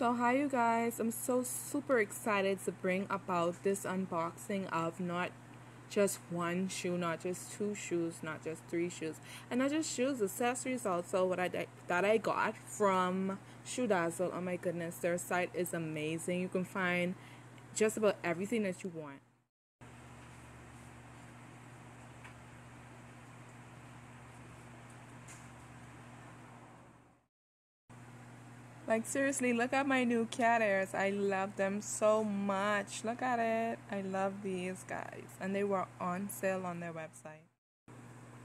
So hi you guys, I'm so super excited to bring about this unboxing of not just one shoe, not just two shoes, not just three shoes, and not just shoes, accessories also what I that I got from Shoe Dazzle. Oh my goodness, their site is amazing. You can find just about everything that you want. Like seriously, look at my new cat ears. I love them so much. Look at it. I love these guys. And they were on sale on their website.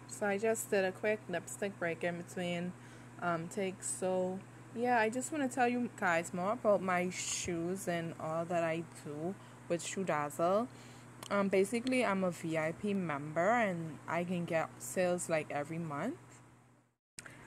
So I just did a quick lipstick break in between um, takes. So yeah, I just want to tell you guys more about my shoes and all that I do with Shoe Dazzle. Um, basically, I'm a VIP member and I can get sales like every month.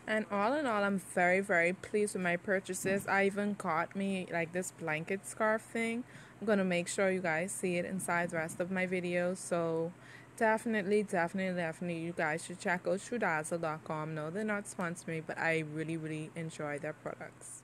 And all in all, I'm very, very pleased with my purchases. I even got me like this blanket scarf thing. I'm going to make sure you guys see it inside the rest of my videos. So definitely, definitely, definitely, you guys should check out shoedazzle.com. No, they're not sponsoring me, but I really, really enjoy their products.